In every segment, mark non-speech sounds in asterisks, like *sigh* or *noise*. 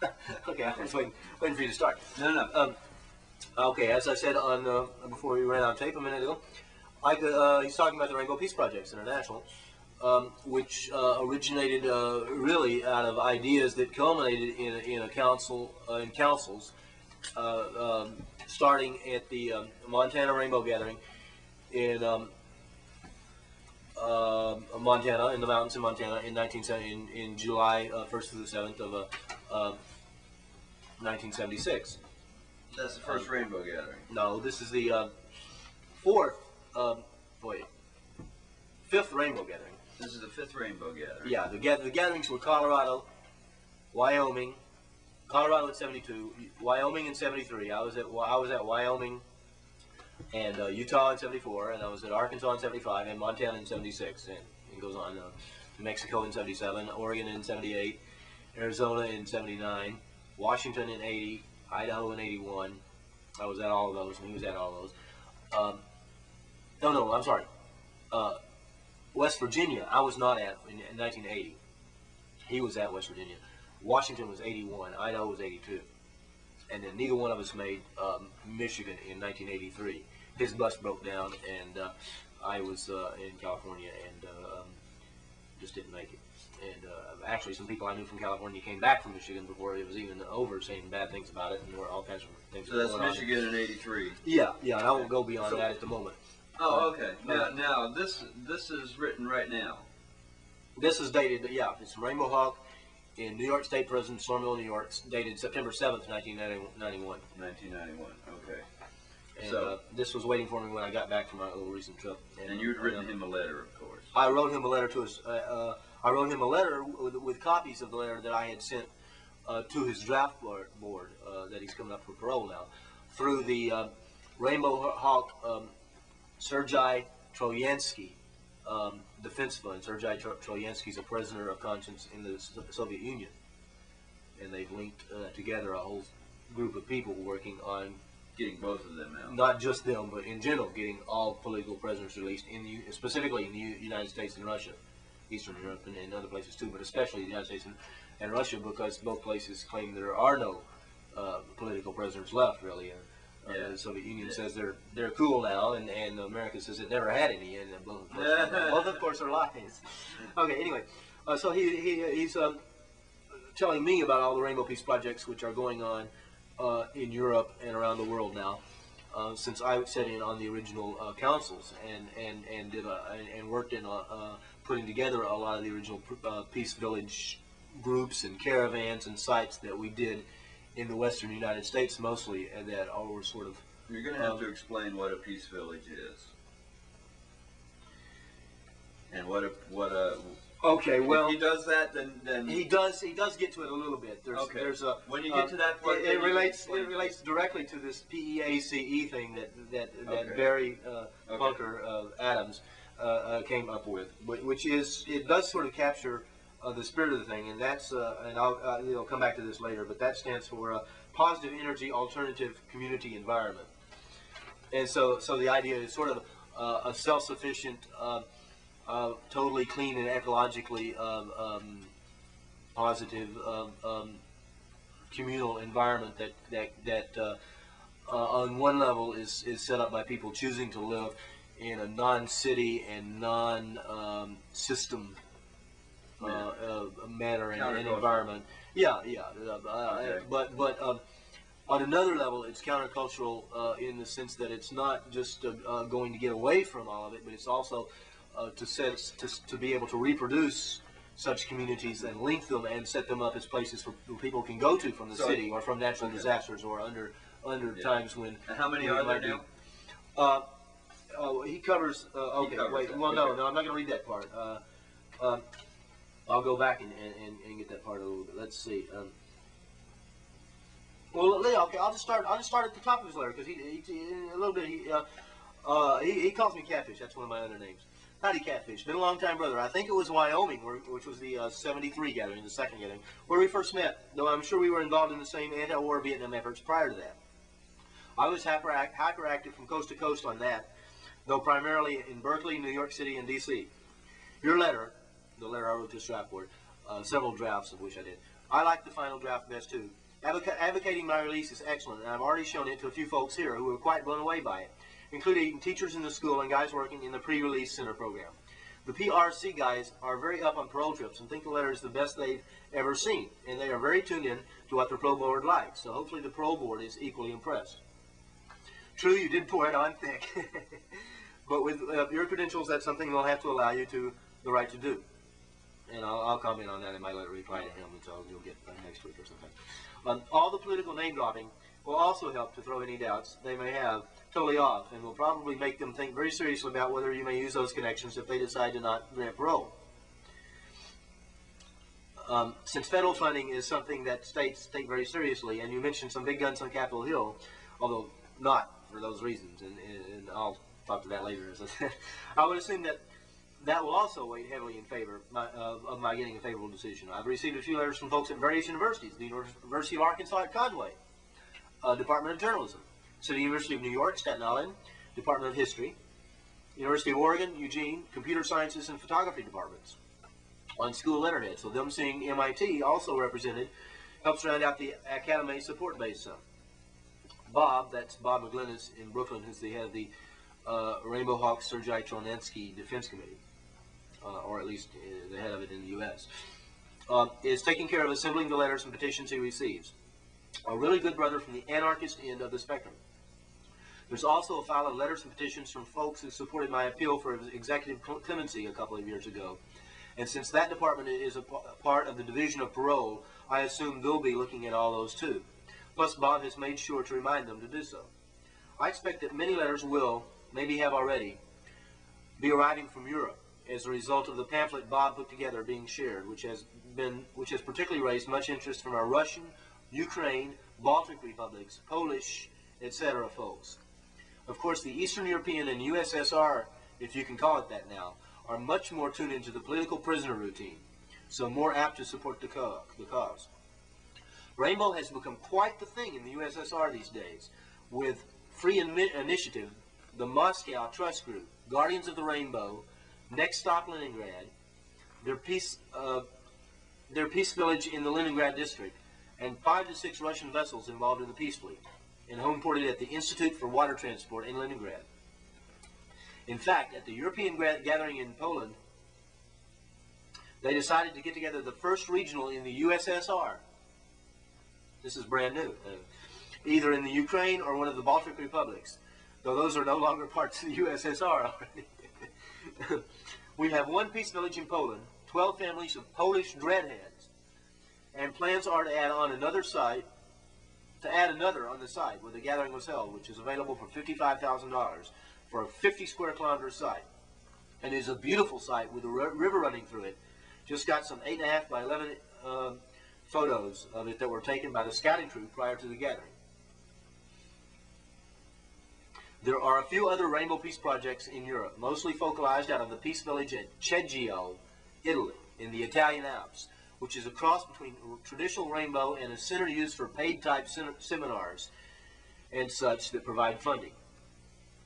*laughs* okay, I was waiting, waiting for you to start. No, no. Um, okay, as I said on uh, before we ran on tape a minute ago, I uh, he's talking about the Rainbow Peace Projects International, um, which uh, originated uh, really out of ideas that culminated in, in a council uh, in councils, uh, um, starting at the um, Montana Rainbow Gathering in um, uh, Montana, in the mountains in Montana, in 1970, in, in July uh, 1st through the 7th of uh, uh, 1976. That's the first rainbow gathering. No, this is the uh, fourth, um, wait, fifth Rainbow Gathering. This is the fifth rainbow gathering. Yeah, the, the gatherings were Colorado, Wyoming, Colorado in 72, Wyoming in 73. I was at I was at Wyoming and uh, Utah in 74, and I was at Arkansas in 75, and Montana in 76, and it goes on. Uh, Mexico in 77, Oregon in 78, Arizona in 79, Washington in 80, Idaho in 81. I was at all of those, and he was at all of those. Um, no, no, I'm sorry. Uh, West Virginia, I was not at in, in 1980. He was at West Virginia. Washington was 81. Idaho was 82. And then neither one of us made um, Michigan in 1983. His bus broke down, and uh, I was uh, in California and uh, um, just didn't make it. And uh, actually, some people I knew from California came back from Michigan before it was even over, saying bad things about it, and there were all kinds of things. So that's on. Michigan in '83. Yeah, yeah, and I won't go beyond So- that at the moment. Oh, okay. Now, Uh, now this this is written right now. This is dated, yeah, it's Rainbow Hawk in New York State Prison, Stormville, New York, dated September 7th, 1991. 1991. Okay. And So- uh, this was waiting for me when I got back from my little recent trip. And you'd written uh, him a letter, of course. I wrote him a letter to his. Uh, uh, I wrote him a letter with, with copies of the letter that I had sent uh, to his draft board, board uh, that he's coming up for parole now, through the uh, Rainbow Hawk um, Sergei Troyansky um, Defense Fund. Sergei Tro- is a prisoner of conscience in the So- Soviet Union, and they've linked uh, together a whole group of people working on Getting both of them out. not just them, but in general, getting all political prisoners released in the, specifically in the United States and Russia, Eastern Europe, and, and other places too, but especially the United States and, and Russia, because both places claim there are no uh, political prisoners left, really. And, uh, Yeah. The Soviet Union says they're they're cool now, and, and America says it never had any, and both of course, *laughs* both of course are lies. Okay, anyway, uh, so he, he he's um, telling me about all the Rainbow Peace projects which are going on uh, in Europe and around the world now. Uh, since I sat in on the original uh, councils and and and did a, and, and worked in uh, uh, putting together a lot of the original uh, Peace Village groups and caravans and sites that we did in the western United States mostly, and that all were sort of You're going to have Um, to explain what a peace village is. And what a what a. okay. Well if he does that, then then He does. He does get to it a little bit. There's, Okay. there's a When you get uh, to that part, it, then it you can relates. explain. It relates directly to this PEACE E thing that that that Okay. Barry uh, Okay. Plunker uh, Adams uh, uh, came up with, wh- which is it does sort of capture uh, the spirit of the thing, and that's uh, and I'll uh, you know come back to this later, but that stands for uh, positive energy alternative community environment. And so so the idea is sort of uh, a self-sufficient. Uh, uh, totally clean and ecologically um, um, positive um, um, communal environment that that that uh, uh, on one level is is set up by people choosing to live in a non-city and non-system uh, uh, manner and, and environment. Yeah, yeah. Uh, uh, Okay. But but um, on another level, it's countercultural uh, in the sense that it's not just uh, uh, going to get away from all of it, but it's also uh, to set to, to be able to reproduce such communities and link them and set them up as places for where people can go to from the So- city or from natural Okay. disasters or under under Yeah. times when. And how many are there now? Uh, oh, he covers. Uh, okay, covers wait. that, Well, no, no, I'm not going to read that part. Uh, um, I'll go back and, and, and, get that part a little bit. Let's see. Um, well, yeah, okay. I'll just start. I'll just start at the top of his letter because he, he, he- a little bit. He, uh, uh, he, he calls me Catfish. That's one of my other names. Howdy, Catfish. Been a long time, brother. I think it was Wyoming, where, which was the uh, 73 gathering, the second gathering, where we first met. Though I'm sure we were involved in the same anti-war Vietnam efforts prior to that. I was hyperactive from coast to coast on that, though primarily in Berkeley, New York City, and D.C. Your letter, the letter I wrote to Stratford, uh, several drafts of which I did, I like the final draft best too. Advoca- advocating my release is excellent, and I've already shown it to a few folks here who were quite blown away by it, including teachers in the school and guys working in the pre-release center program. The PRC guys are very up on parole trips and think the letter is the best they've ever seen, and they are very tuned in to what the parole board likes. So hopefully the parole board is equally impressed. True, you did pour it on thick, *laughs* but with uh, your credentials, that's something they'll have to allow you to the right to do. And I'll, I'll comment on that in my letter reply to him, and so you'll get that next week or something. Um, all the political name dropping will also help to throw any doubts they may have totally off, and will probably make them think very seriously about whether you may use those connections if they decide to not grant parole. Um, since federal funding is something that states take very seriously, and you mentioned some big guns on Capitol Hill, although not for those reasons, and, and I'll talk to that later. *laughs* I would assume that that will also weigh heavily in favor my, uh, of my getting a favorable decision. I've received a few letters from folks at various universities: the University of Arkansas at Conway, uh, Department of Journalism, City University of New York, Staten Island, Department of History, University of Oregon, Eugene, Computer Sciences and Photography departments on school letterhead. So them seeing MIT also represented helps round out the academy support base some. Bob, that's Bob McGlinnis in Brooklyn, who's the head of the uh, Rainbow Hawk Sergei Trolnetsky Defense Committee, uh, or at least uh, the head of it in the U.S., uh, is taking care of assembling the letters and petitions he receives. A really good brother from the anarchist end of the spectrum. There's also a file of letters and petitions from folks who supported my appeal for executive clemency a couple of years ago. And since that department is a part of the Division of Parole, I assume they'll be looking at all those too. Plus, Bob has made sure to remind them to do so. I expect that many letters will, maybe have already, be arriving from Europe as a result of the pamphlet Bob put together being shared, which has been, which has particularly raised much interest from our Russian, Ukraine, Baltic republics, Polish, etc. folks. Of course, the Eastern European and USSR, if you can call it that now, are much more tuned into the political prisoner routine, so more apt to support the cause. Rainbow has become quite the thing in the USSR these days, with Free Initiative, the Moscow Trust Group, Guardians of the Rainbow, Next Stop Leningrad, their peace, uh, their peace village in the Leningrad district, and five to six Russian vessels involved in the peace fleet, and homeported at the Institute for Water Transport in Leningrad. In fact, at the European gathering in Poland, they decided to get together the first regional in the USSR this is brand new. Uh, either in the Ukraine or one of the Baltic republics, though those are no longer parts of the USSR already. *laughs* we have one peace village in Poland, 12 families of Polish dreadheads, and plans are to add on another site, to add another on the site where the gathering was held, which is available for $55,000 for a 50 square kilometer site. And it is a beautiful site with a river running through it. Just got some 8.5 by 11 um, photos of it that were taken by the scouting troop prior to the gathering. There are a few other Rainbow Peace projects in Europe, mostly focalized out of the Peace Village at Ceggio, Italy, in the Italian Alps, which is a cross between traditional rainbow and a center used for paid type seminars and such that provide funding.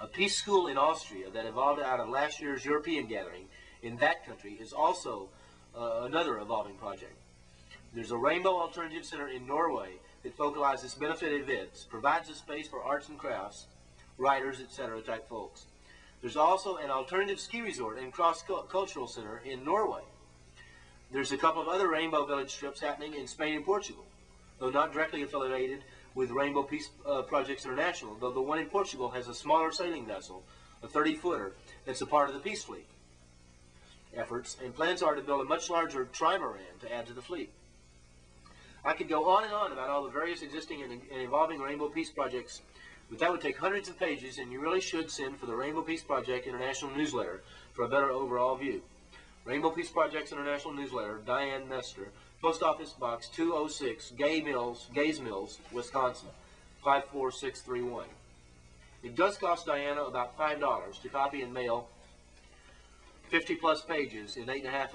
A peace school in Austria that evolved out of last year's European gathering in that country is also uh, another evolving project. There's a Rainbow Alternative Center in Norway that focalizes benefit events, provides a space for arts and crafts, writers, etc. type folks. There's also an alternative ski resort and cross-cultural center in Norway. There's a couple of other Rainbow Village trips happening in Spain and Portugal, though not directly affiliated with Rainbow Peace uh, Projects International, though the one in Portugal has a smaller sailing vessel, a 30-footer, that's a part of the Peace Fleet efforts, and plans are to build a much larger trimaran to add to the fleet. I could go on and on about all the various existing and, and evolving Rainbow Peace projects, but that would take hundreds of pages, and you really should send for the Rainbow Peace Project International newsletter for a better overall view. Rainbow Peace Projects International Newsletter, Diane Nestor, Post Office Box 206, Gay Mills, Gays Mills, Wisconsin, 54631. It does cost Diana about $5 to copy and mail 50 plus pages in 8.5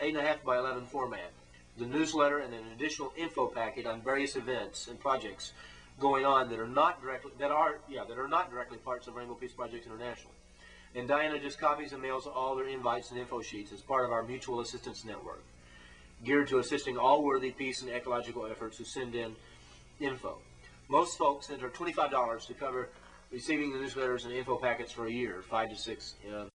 8.5 by 11 format the newsletter and an additional info packet on various events and projects going on that are not directly that are yeah that are not directly parts of Rainbow Peace Project International. And Diana just copies and mails all their invites and info sheets as part of our mutual assistance network. geared to assisting all worthy peace and ecological efforts who send in info. Most folks enter twenty-five dollars to cover receiving the newsletters and info packets for a year, five to six uh,